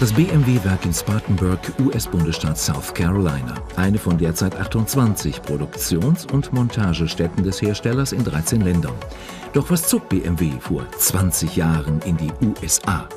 Das BMW-Werk in Spartanburg, US-Bundesstaat South Carolina. Eine von derzeit 28 Produktions- und Montagestätten des Herstellers in 13 Ländern. Doch was zog BMW vor 20 Jahren in die USA?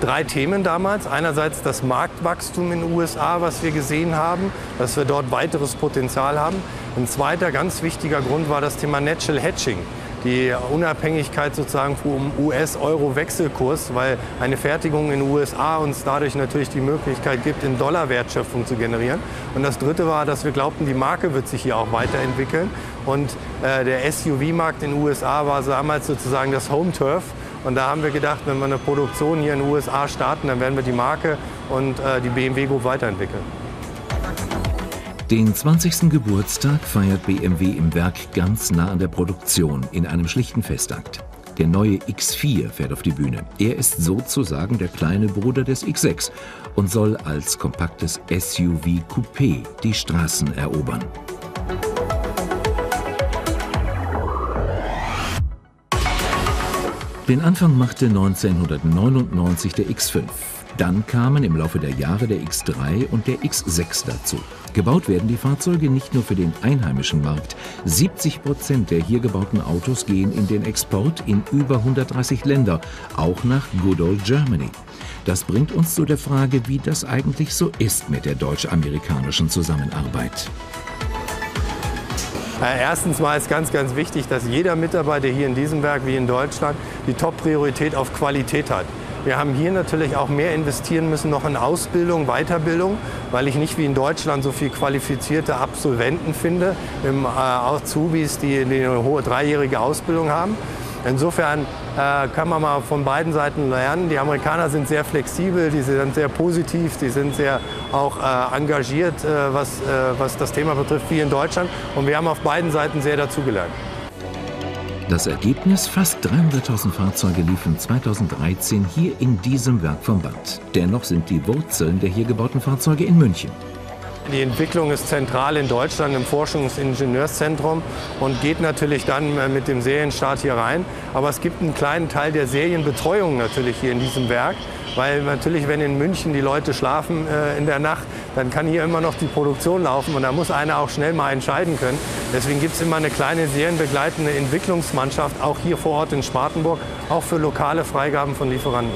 Drei Themen damals. Einerseits das Marktwachstum in den USA, was wir gesehen haben, dass wir dort weiteres Potenzial haben. Ein zweiter ganz wichtiger Grund war das Thema Natural Hedging die Unabhängigkeit sozusagen vom US-Euro-Wechselkurs, weil eine Fertigung in den USA uns dadurch natürlich die Möglichkeit gibt, in Dollar-Wertschöpfung zu generieren. Und das Dritte war, dass wir glaubten, die Marke wird sich hier auch weiterentwickeln. Und äh, der SUV-Markt in den USA war damals sozusagen das Home-Turf. Und da haben wir gedacht, wenn wir eine Produktion hier in den USA starten, dann werden wir die Marke und äh, die BMW Group weiterentwickeln. Den 20. Geburtstag feiert BMW im Werk ganz nah an der Produktion in einem schlichten Festakt. Der neue X4 fährt auf die Bühne. Er ist sozusagen der kleine Bruder des X6 und soll als kompaktes SUV Coupé die Straßen erobern. Den Anfang machte 1999 der X5. Dann kamen im Laufe der Jahre der X3 und der X6 dazu. Gebaut werden die Fahrzeuge nicht nur für den einheimischen Markt. 70 Prozent der hier gebauten Autos gehen in den Export in über 130 Länder, auch nach Good Old Germany. Das bringt uns zu der Frage, wie das eigentlich so ist mit der deutsch-amerikanischen Zusammenarbeit. Erstens mal ist ganz, ganz wichtig, dass jeder Mitarbeiter hier in diesem Werk wie in Deutschland die Top-Priorität auf Qualität hat. Wir haben hier natürlich auch mehr investieren müssen noch in Ausbildung, Weiterbildung, weil ich nicht wie in Deutschland so viel qualifizierte Absolventen finde, im, äh, Azubis, die, eine hohe dreijährige Ausbildung haben. Insofern äh, kann man mal von beiden Seiten lernen. Die Amerikaner sind sehr flexibel, die sind sehr positiv, die sind sehr auch äh, engagiert, äh, was, äh, was das Thema betrifft, wie in Deutschland. Und wir haben auf beiden Seiten sehr dazugelernt. Das Ergebnis, fast 300.000 Fahrzeuge liefen 2013 hier in diesem Werk vom Band. Dennoch sind die Wurzeln der hier gebauten Fahrzeuge in München. Die Entwicklung ist zentral in Deutschland im Forschungsingenieurzentrum und geht natürlich dann äh, mit dem Serienstart hier rein. Aber es gibt einen kleinen Teil der Serienbetreuung natürlich hier in diesem Werk. Weil natürlich, wenn in München die Leute schlafen äh, in der Nacht, dann kann hier immer noch die Produktion laufen und da muss einer auch schnell mal entscheiden können. Deswegen gibt es immer eine kleine serienbegleitende Entwicklungsmannschaft, auch hier vor Ort in Spartenburg, auch für lokale Freigaben von Lieferanten.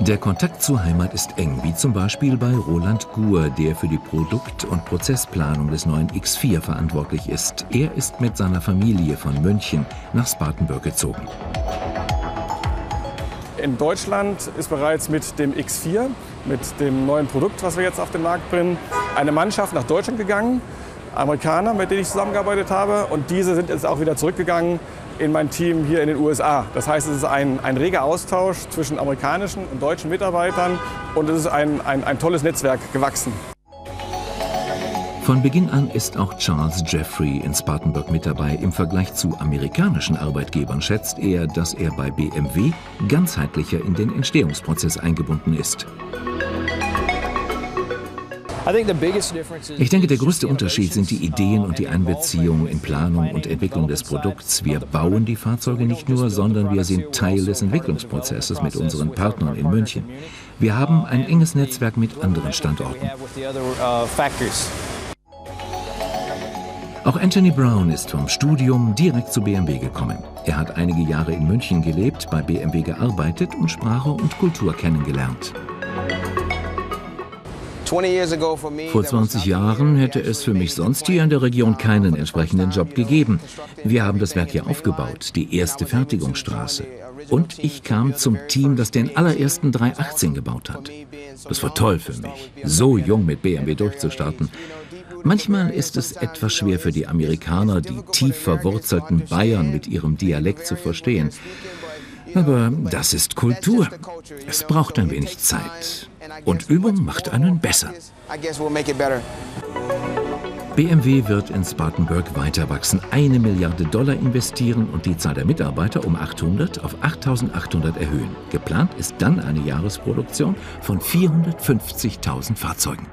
Der Kontakt zur Heimat ist eng, wie zum Beispiel bei Roland Guhr, der für die Produkt- und Prozessplanung des neuen X4 verantwortlich ist. Er ist mit seiner Familie von München nach Spartanburg gezogen. In Deutschland ist bereits mit dem X4, mit dem neuen Produkt, was wir jetzt auf den Markt bringen, eine Mannschaft nach Deutschland gegangen. Amerikaner, mit denen ich zusammengearbeitet habe. Und diese sind jetzt auch wieder zurückgegangen in mein Team hier in den USA. Das heißt, es ist ein, ein reger Austausch zwischen amerikanischen und deutschen Mitarbeitern und es ist ein, ein, ein tolles Netzwerk gewachsen. Von Beginn an ist auch Charles Jeffrey in Spartanburg mit dabei. Im Vergleich zu amerikanischen Arbeitgebern schätzt er, dass er bei BMW ganzheitlicher in den Entstehungsprozess eingebunden ist. Ich denke, der größte Unterschied sind die Ideen und die Einbeziehung in Planung und Entwicklung des Produkts. Wir bauen die Fahrzeuge nicht nur, sondern wir sind Teil des Entwicklungsprozesses mit unseren Partnern in München. Wir haben ein enges Netzwerk mit anderen Standorten. Auch Anthony Brown ist vom Studium direkt zu BMW gekommen. Er hat einige Jahre in München gelebt, bei BMW gearbeitet und Sprache und Kultur kennengelernt. Vor 20 Jahren hätte es für mich sonst hier in der Region keinen entsprechenden Job gegeben. Wir haben das Werk hier aufgebaut, die erste Fertigungsstraße. Und ich kam zum Team, das den allerersten 318 gebaut hat. Das war toll für mich, so jung mit BMW durchzustarten. Manchmal ist es etwas schwer für die Amerikaner, die tief verwurzelten Bayern mit ihrem Dialekt zu verstehen. Aber das ist Kultur. Es braucht ein wenig Zeit. Und Übung macht einen besser. BMW wird in Spartanburg weiter wachsen, eine Milliarde Dollar investieren und die Zahl der Mitarbeiter um 800 auf 8800 erhöhen. Geplant ist dann eine Jahresproduktion von 450.000 Fahrzeugen.